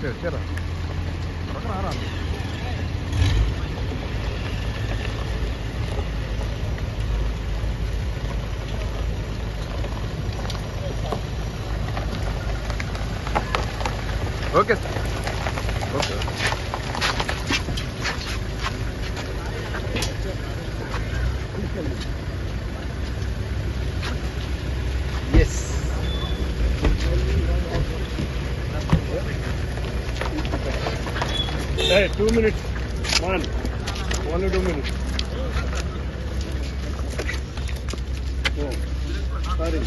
Here, get up. Bakın aram. Yes. Hey, two minutes. One. One or two minutes. Oh, sorry.